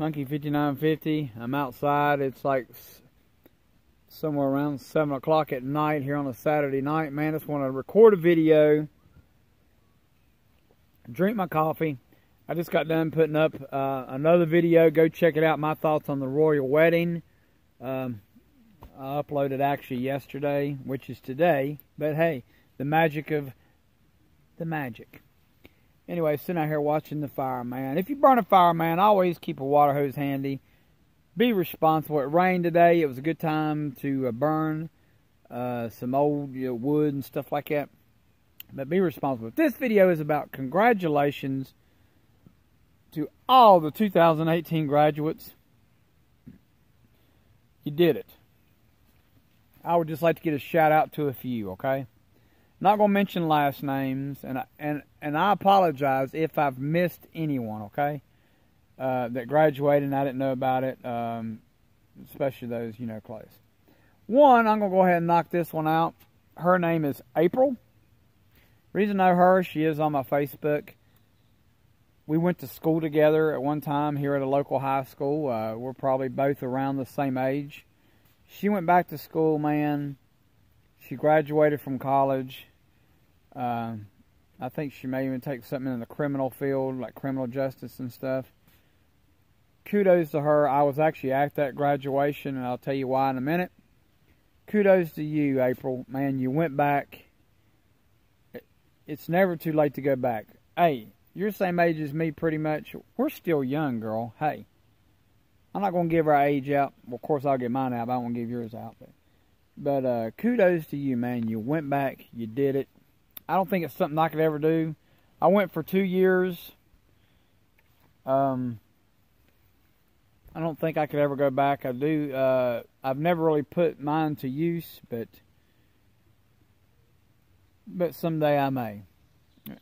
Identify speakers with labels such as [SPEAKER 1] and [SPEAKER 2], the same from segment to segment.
[SPEAKER 1] Monkey 5950. I'm outside. It's like somewhere around 7 o'clock at night here on a Saturday night. Man, I just want to record a video, drink my coffee. I just got done putting up uh, another video. Go check it out. My thoughts on the royal wedding. Um, I uploaded actually yesterday, which is today. But hey, the magic of the magic. Anyway, sitting out here watching the fire, man. If you burn a fire, man, always keep a water hose handy. Be responsible. It rained today. It was a good time to uh, burn uh, some old you know, wood and stuff like that. But be responsible. This video is about congratulations to all the 2018 graduates. You did it. I would just like to get a shout out to a few, okay? Not gonna mention last names, and I, and and I apologize if I've missed anyone. Okay, uh, that graduated and I didn't know about it, um, especially those you know close. One, I'm gonna go ahead and knock this one out. Her name is April. Reason I know her, she is on my Facebook. We went to school together at one time here at a local high school. Uh, we're probably both around the same age. She went back to school, man. She graduated from college uh, I think she may even take something in the criminal field, like criminal justice and stuff. Kudos to her. I was actually at that graduation, and I'll tell you why in a minute. Kudos to you, April. Man, you went back. It's never too late to go back. Hey, you're the same age as me pretty much. We're still young, girl. Hey, I'm not going to give our age out. Well, of course, I'll get mine out, but I won't give yours out. But, but uh, kudos to you, man. You went back. You did it. I don't think it's something I could ever do. I went for two years. Um, I don't think I could ever go back. I do. Uh, I've never really put mine to use, but but someday I may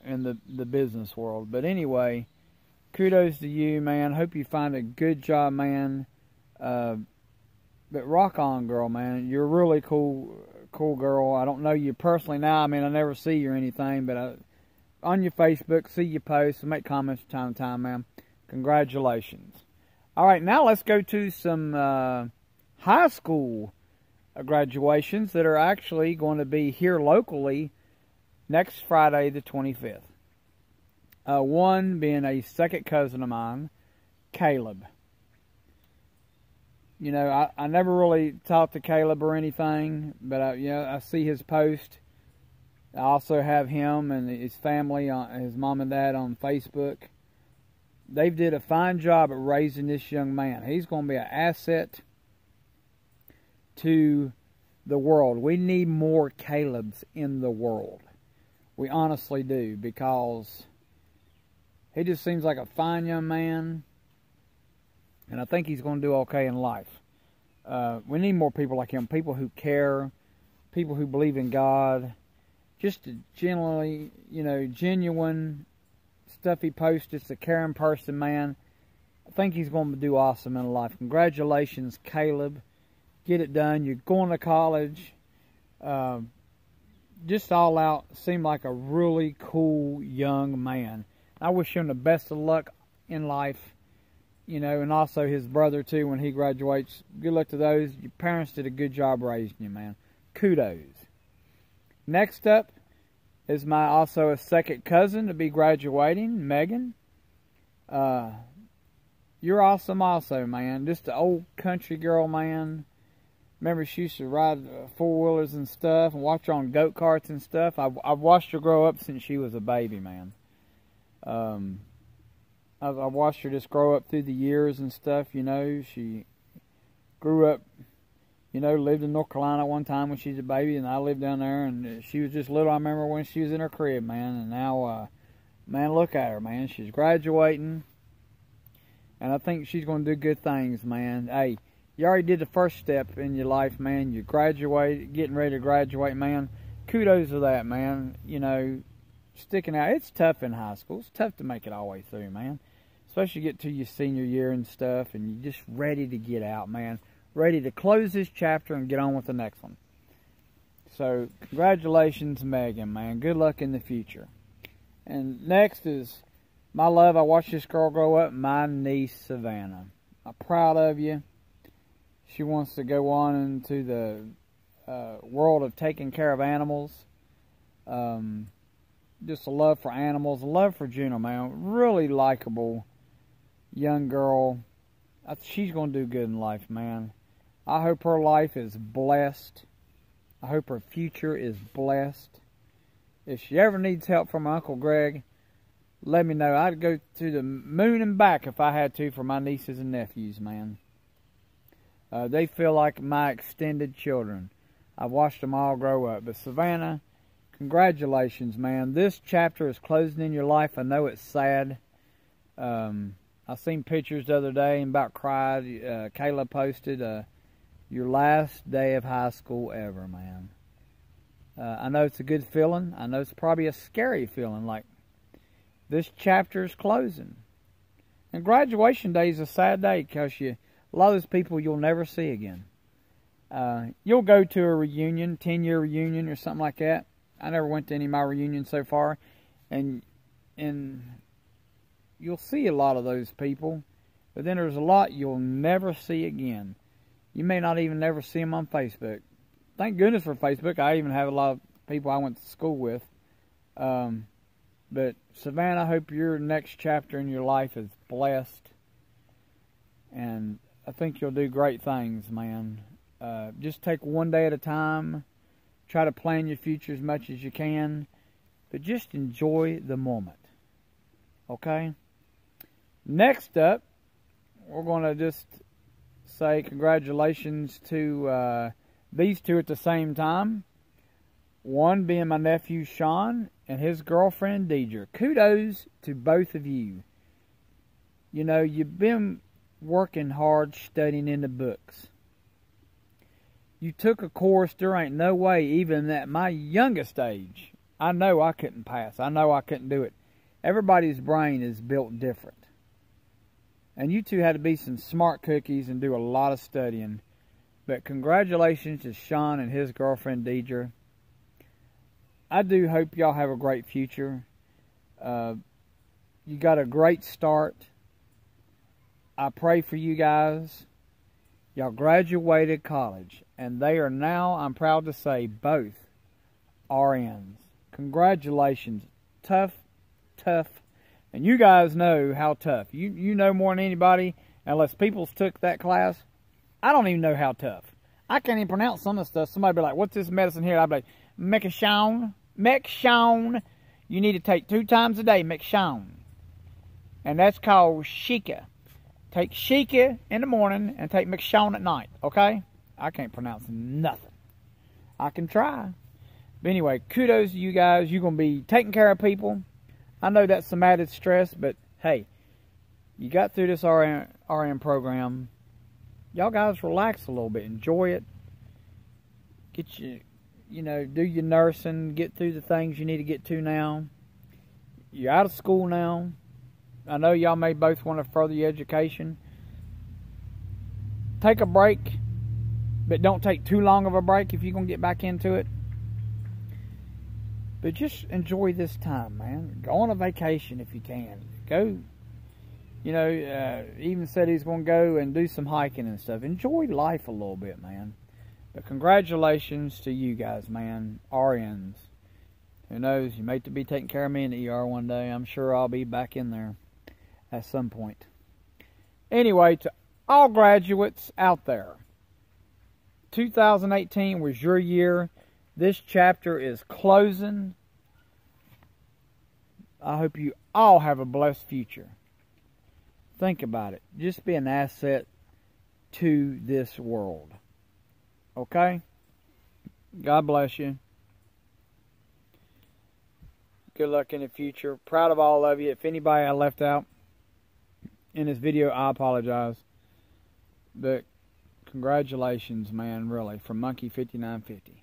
[SPEAKER 1] in the the business world. But anyway, kudos to you, man. Hope you find a good job, man. Uh, but rock on, girl, man. You're really cool cool girl. I don't know you personally now. I mean, I never see you or anything, but I, on your Facebook, see your posts, and make comments from time to time, man. Congratulations. All right, now let's go to some uh, high school graduations that are actually going to be here locally next Friday, the 25th. Uh, one being a second cousin of mine, Caleb you know, I, I never really talked to Caleb or anything, but I, you know, I see his post. I also have him and his family, on, his mom and dad on Facebook. They've did a fine job at raising this young man. He's going to be an asset to the world. We need more Calebs in the world. We honestly do because he just seems like a fine young man and I think he's going to do okay in life. Uh, we need more people like him, people who care, people who believe in God, just generally, you know, genuine stuff he posts. Just a caring person, man. I think he's going to do awesome in life. Congratulations, Caleb. Get it done. You're going to college. Uh, just all out, seemed like a really cool young man. I wish him the best of luck in life you know, and also his brother too when he graduates. Good luck to those. Your parents did a good job raising you, man. Kudos. Next up is my also a second cousin to be graduating, Megan. Uh, you're awesome, also, man. Just an old country girl, man. Remember, she used to ride uh, four wheelers and stuff, and watch her on goat carts and stuff. I've, I've watched her grow up since she was a baby, man. Um, I've, I've watched her just grow up through the years and stuff. You know, she grew up. You know, lived in North Carolina one time when she was a baby, and I lived down there. And she was just little. I remember when she was in her crib, man. And now, uh, man, look at her, man. She's graduating, and I think she's going to do good things, man. Hey, you already did the first step in your life, man. You graduate, getting ready to graduate, man. Kudos to that, man. You know, sticking out. It's tough in high school. It's tough to make it all the way through, man especially get to your senior year and stuff, and you're just ready to get out, man. Ready to close this chapter and get on with the next one. So, congratulations, Megan, man. Good luck in the future. And next is my love. I watched this girl grow up, my niece, Savannah. I'm proud of you. She wants to go on into the uh, world of taking care of animals. Um, just a love for animals, a love for Juno, man. Really likable young girl. She's going to do good in life, man. I hope her life is blessed. I hope her future is blessed. If she ever needs help from Uncle Greg, let me know. I'd go to the moon and back if I had to for my nieces and nephews, man. Uh, they feel like my extended children. I've watched them all grow up. But Savannah, congratulations, man. This chapter is closing in your life. I know it's sad. Um, I seen pictures the other day and about cried. Uh, Kayla posted uh, your last day of high school ever, man. Uh, I know it's a good feeling. I know it's probably a scary feeling, like this chapter is closing. And graduation day is a sad day because you a lot of those people you'll never see again. Uh, you'll go to a reunion, 10 year reunion or something like that. I never went to any of my reunions so far. And, and you'll see a lot of those people. But then there's a lot you'll never see again. You may not even ever see them on Facebook. Thank goodness for Facebook. I even have a lot of people I went to school with. Um, but Savannah, I hope your next chapter in your life is blessed. And I think you'll do great things, man. Uh, just take one day at a time. Try to plan your future as much as you can. But just enjoy the moment. Okay? Next up, we're going to just say congratulations to uh, these two at the same time. One being my nephew Sean and his girlfriend Deidre. Kudos to both of you. You know, you've been working hard studying in the books. You took a course, there ain't no way, even at my youngest age, I know I couldn't pass. I know I couldn't do it. Everybody's brain is built different. And you two had to be some smart cookies and do a lot of studying. But congratulations to Sean and his girlfriend Deidre. I do hope y'all have a great future. Uh, you got a great start. I pray for you guys. Y'all graduated college, and they are now, I'm proud to say, both RNs. Congratulations. Tough, tough. And you guys know how tough. You you know more than anybody, unless people took that class. I don't even know how tough. I can't even pronounce some of the stuff. Somebody be like, what's this medicine here? I'd be like, Mekishon. Mekshon. You need to take two times a day, Mekshon. And that's called Shika. Take Shika in the morning and take Mekshon at night, okay? I can't pronounce nothing. I can try. But anyway, kudos to you guys. You're going to be taking care of people. I know that's some added stress, but hey, you got through this RN, program. Y'all guys relax a little bit. Enjoy it. Get you you know, do your nursing, get through the things you need to get to now. You're out of school now. I know y'all may both want to further your education. Take a break, but don't take too long of a break if you're going to get back into it. But just enjoy this time, man. Go on a vacation if you can. Go, you know, uh, even said he's going to go and do some hiking and stuff. Enjoy life a little bit, man. But congratulations to you guys, man. RNs. Who knows? You may to be taking care of me in the ER one day. I'm sure I'll be back in there at some point. Anyway, to all graduates out there, 2018 was your year. This chapter is closing. I hope you all have a blessed future. Think about it. Just be an asset to this world. Okay? God bless you. Good luck in the future. Proud of all of you. If anybody I left out in this video, I apologize. But congratulations, man, really, from Monkey5950